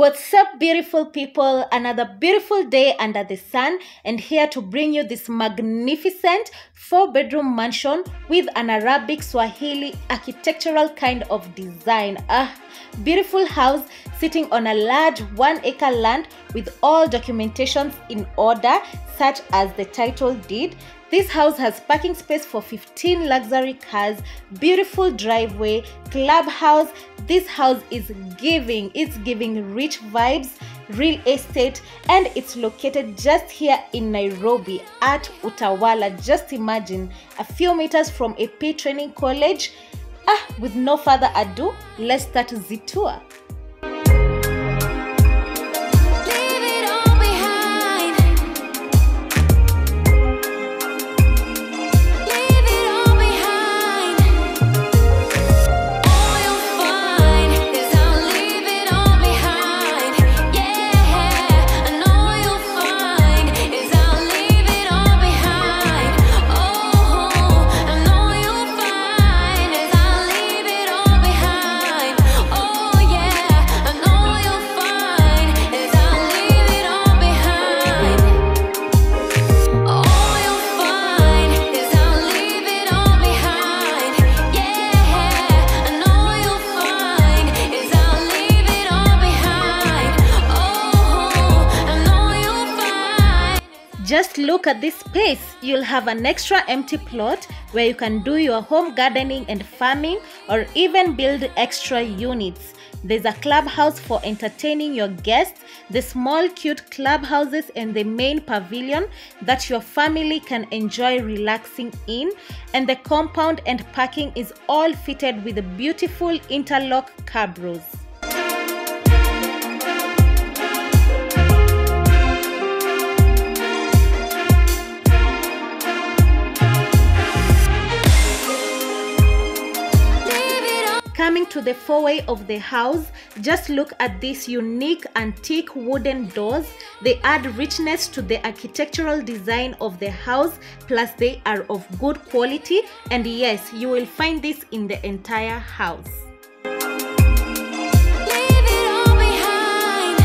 What's up, beautiful people? Another beautiful day under the sun, and here to bring you this magnificent four bedroom mansion with an Arabic Swahili architectural kind of design. Ah, beautiful house sitting on a large one acre land with all documentations in order, such as the title deed. This house has parking space for 15 luxury cars, beautiful driveway, clubhouse. This house is giving, it's giving rich vibes, real estate, and it's located just here in Nairobi at Utawala. Just imagine a few meters from AP training college. Ah, with no further ado, let's start the tour. Look at this space. You'll have an extra empty plot where you can do your home gardening and farming or even build extra units. There's a clubhouse for entertaining your guests, the small cute clubhouses and the main pavilion that your family can enjoy relaxing in, and the compound and parking is all fitted with a beautiful interlock cabros. To the foyer of the house, just look at these unique antique wooden doors. They add richness to the architectural design of the house, plus, they are of good quality. And yes, you will find this in the entire house. Leave it all behind.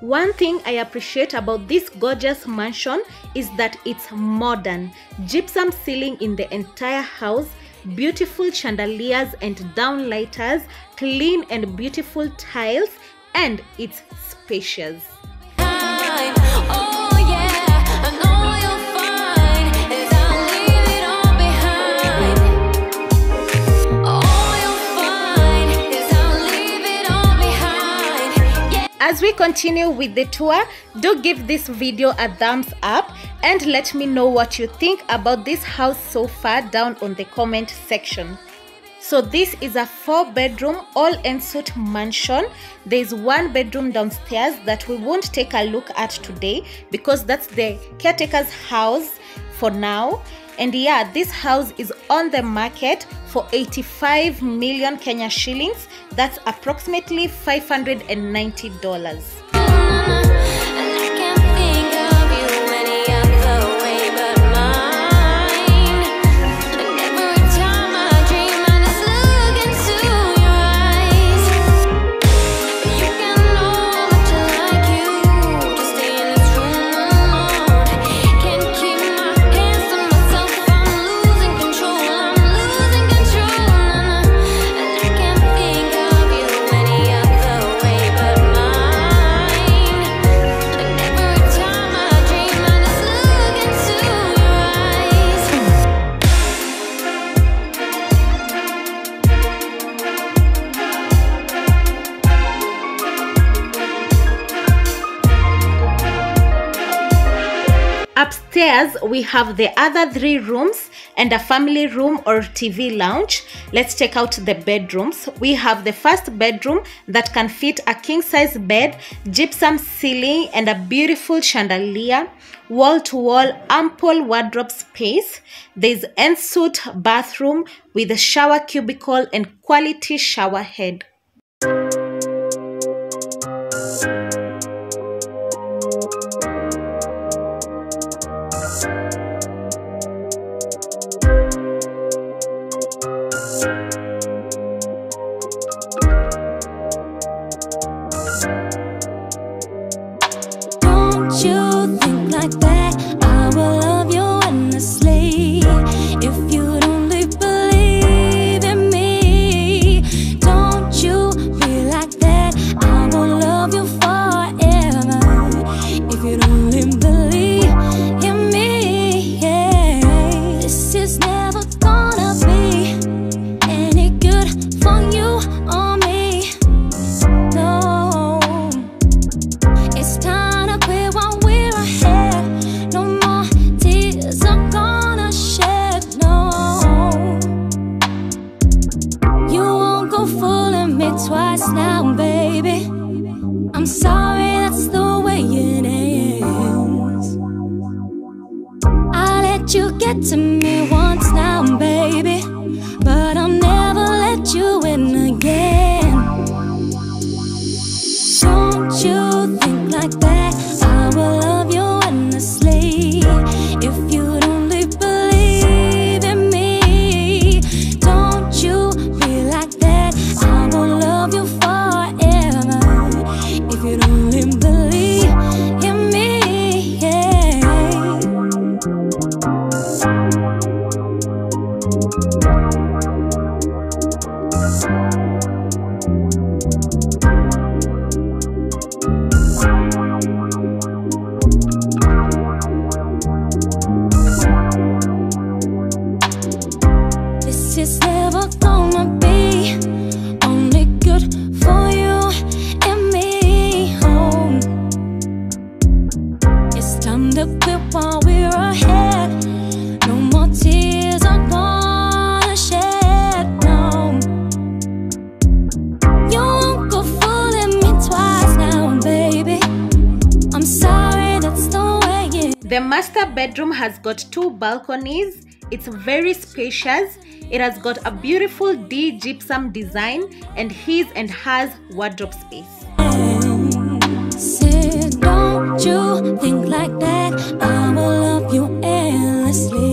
One thing I appreciate about this gorgeous mansion is that it's modern. Gypsum ceiling in the entire house, beautiful chandeliers and downlighters, clean and beautiful tiles, and it's spacious. As we continue with the tour, do give this video a thumbs up and let me know what you think about this house so far down on the comment section. So this is a four bedroom all ensuite mansion. There's one bedroom downstairs that we won't take a look at today because that's the caretaker's house for now. And yeah, this house is on the market for 85 million Kenya shillings. That's approximately $590. Upstairs, we have the other three rooms and a family room or TV lounge. Let's check out the bedrooms. We have the first bedroom that can fit a king size bed, gypsum ceiling, and a beautiful chandelier, wall to wall, ample wardrobe space. There's ensuite bathroom with a shower cubicle and quality shower head. Sorry, that's the way. I let you get to me once now, baby, This sorry, that's the way it. The master bedroom has got two balconies. It's very spacious. It has got a beautiful D gypsum design and his and hers wardrobe space. Said, don't you think like that? I will love you endlessly.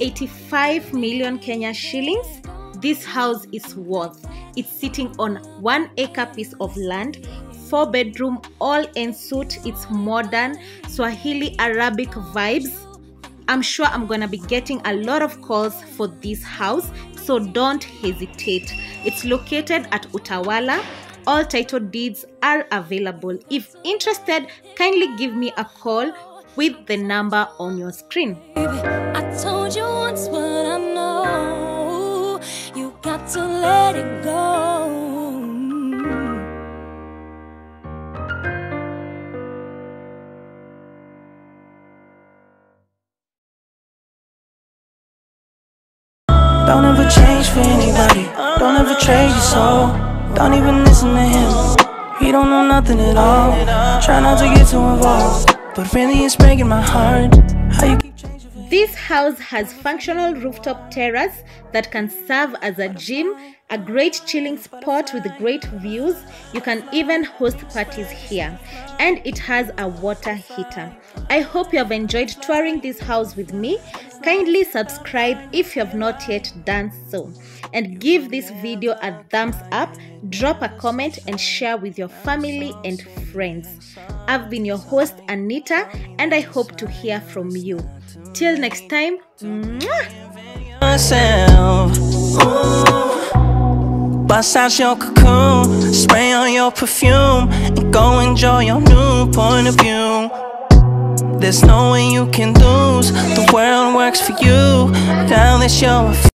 85 million Kenya shillings, this house is worth. It's sitting on one acre piece of land, four bedroom, all en suite. It's modern, Swahili Arabic vibes. I'm sure I'm gonna be getting a lot of calls for this house, so don't hesitate. It's located at Utawala. All title deeds are available. If interested, kindly give me a call with the number on your screen. Let it go. Don't ever change for anybody. Don't ever trade your soul. Don't even listen to him. He don't know nothing at all. Try not to get too involved. But really, it's breaking my heart. This house has functional rooftop terrace that can serve as a gym, a great chilling spot with great views. You can even host parties here. And it has a water heater. I hope you have enjoyed touring this house with me. Kindly subscribe if you have not yet done so. And give this video a thumbs up, drop a comment, and share with your family and friends. I've been your host, Annita, and I hope to hear from you. Till next time, mwah! Bust out your cocoon, spray on your perfume, and go enjoy your new point of view. There's no way you can lose. The world works for you. Now that you're a